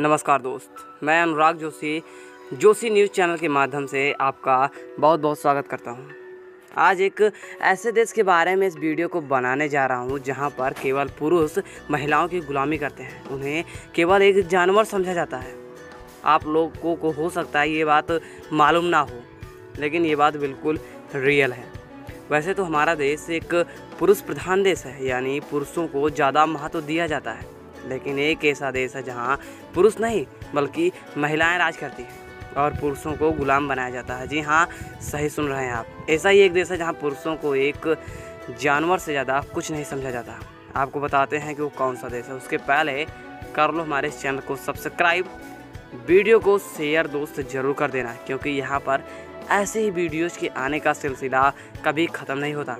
नमस्कार दोस्त, मैं अनुराग जोशी जोशी न्यूज़ चैनल के माध्यम से आपका बहुत बहुत स्वागत करता हूँ। आज एक ऐसे देश के बारे में इस वीडियो को बनाने जा रहा हूँ, जहाँ पर केवल पुरुष महिलाओं की गुलामी करते हैं, उन्हें केवल एक जानवर समझा जाता है। आप लोगों को हो सकता है ये बात मालूम ना हो, लेकिन ये बात बिल्कुल रियल है। वैसे तो हमारा देश एक पुरुष प्रधान देश है, यानी पुरुषों को ज़्यादा महत्व दिया जाता है। लेकिन एक ऐसा देश है जहाँ पुरुष नहीं, बल्कि महिलाएँ राज करती हैं और पुरुषों को गुलाम बनाया जाता है। जी हाँ सही सुन रहे हैं आप। ऐसा ही एक देश है जहाँ पुरुषों को एक जानवर से ज़्यादा कुछ नहीं समझा जाता। आपको बताते हैं कि वो कौन सा देश है। उसके पहले कर लो हमारे इस चैनल को सब्सक्राइब। वीडियो को शेयर दोस्त ज़रूर कर देना, क्योंकि यहाँ पर ऐसे ही वीडियोज़ के आने का सिलसिला कभी ख़त्म नहीं होता।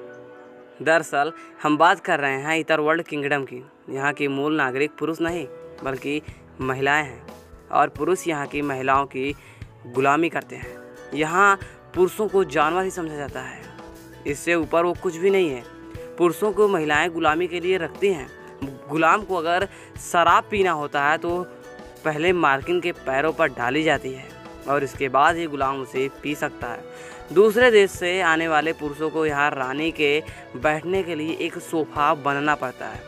दरअसल, हम बात कर रहे हैं इतर वर्ल्ड किंगडम की, यहाँ की मूल नागरिक पुरुष नहीं, बल्कि महिलाएँ हैं, और पुरुष यहाँ की महिलाओं की गुलामी करते हैं। यहाँ पुरुषों को जानवर ही समझा जाता है। इससे ऊपर वो कुछ भी नहीं है। पुरुषों को महिलाएँ गुलामी के लिए रखती हैं। गुलाम को अगर शराब पीना होता है तो पहले मार्किन के पैरों पर डाली जाती है। और इसके बाद ही गुलाम उसे पी सकता है। दूसरे देश से आने वाले पुरुषों को यहाँ रानी के बैठने के लिए एक सोफा बनना पड़ता है।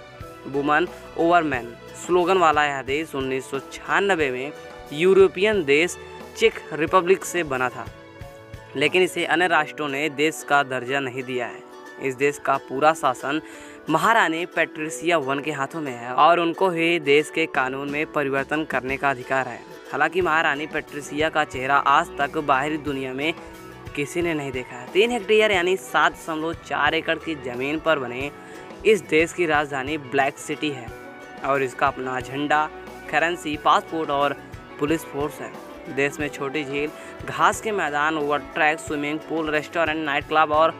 वुमन, ओवरमैन, स्लोगन वाला यह देश उन्नीस सौ छियानबे में यूरोपियन देश चेक रिपब्लिक से बना था। लेकिन इसे अन्य राष्ट्रों ने देश का दर्जा नहीं दिया है। इस देश का पूरा शासन महारानी पेट्रिसिया वन के हाथों में है और उनको ही देश के कानून में परिवर्तन करने का अधिकार है। हालाँकि महारानी पेट्रिसिया का चेहरा आज तक बाहरी दुनिया में किसी ने नहीं देखा है। तीन हेक्टेयर यानी सात दशमलव चार एकड़ की ज़मीन पर बने इस देश की राजधानी ब्लैक सिटी है और इसका अपना झंडा करेंसी, पासपोर्ट और पुलिस फोर्स है। देश में छोटी झील, घास के मैदान, over track, swimming pool, restaurant, night club और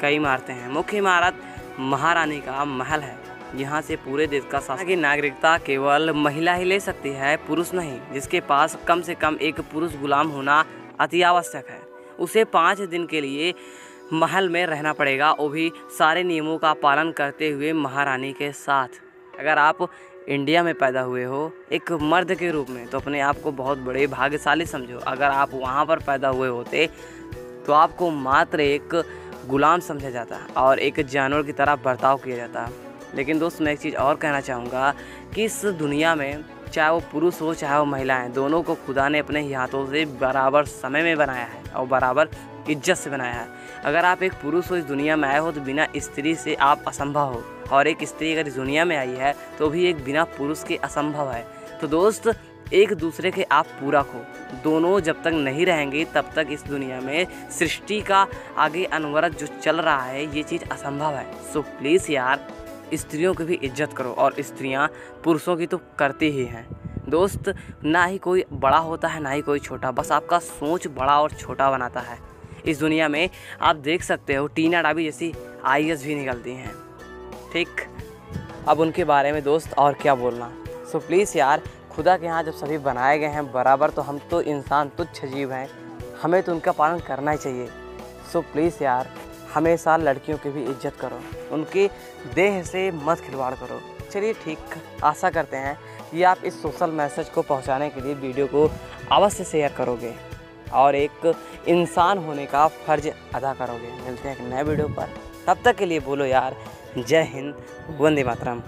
कई इमारतें हैं। मुख्य इमारत महारानी का महल है। यहाँ से पूरे देश का शासन की नागरिकता केवल महिला ही ले सकती है, पुरुष नहीं, जिसके पास कम से कम एक पुरुष गुलाम होना अति आवश्यक है। उसे पाँच दिन के लिए महल में रहना पड़ेगा, वो भी सारे नियमों का पालन करते हुए महारानी के साथ। अगर आप इंडिया में पैदा हुए हो, एक मर्द के रूप में तो अपने आप को बहुत बड़े भाग्यशाली समझो। अगर आप वहाँ पर पैदा हुए होते तो आपको मात्र एक गुलाम समझा जाता है और एक जानवर की तरह बर्ताव किया जाता है। लेकिन दोस्त, मैं एक चीज़ और कहना चाहूँगा कि इस दुनिया में, चाहे वो पुरुष हो, चाहे वो महिलाएँ दोनों को खुदा ने अपने हाथों से बराबर समय में बनाया है और बराबर इज़्ज़त से बनाया है। अगर आप एक पुरुष हो, इस दुनिया में आए हो तो बिना स्त्री से आप असंभव हो। और एक स्त्री अगर इस दुनिया में आई है तो भी एक बिना पुरुष के असंभव है। तो दोस्त एक दूसरे के आप पूरक हो। दोनों जब तक नहीं रहेंगे, तब तक इस दुनिया में सृष्टि का आगे अनवरत जो चल रहा है, ये चीज़ असंभव है। सो प्लीज़ यार, स्त्रियों की भी इज़्ज़त करो और स्त्रियाँ पुरुषों की तो करती ही हैं। दोस्त, ना ही कोई बड़ा होता है, ना ही कोई छोटा। बस आपका सोच बड़ा और छोटा बनाता है। इस दुनिया में आप देख सकते हो टीना डाबी जैसी आई भी निकलती हैं। ठीक? अब उनके बारे में दोस्त और क्या बोलना? सो प्लीज़ यार खुदा के यहाँ जब सभी बनाए गए हैं बराबर तो हम तो इंसान तुच्छ जीव हैं। हमें तो उनका पालन करना ही चाहिए। सो प्लीज़ यार, हमेशा लड़कियों की भी इज़्ज़त करो। उनकी देह से मत खिलवाड़ करो। चलिए ठीक, आशा करते हैं कि आप इस सोशल मैसेज को पहुँचाने के लिए वीडियो को अवश्य शेयर करोगे और एक इंसान होने का फ़र्ज़ अदा करोगे। मिलते हैं एक नए वीडियो पर। तब तक के लिए बोलो यार, जय हिंद, वंदे मातरम।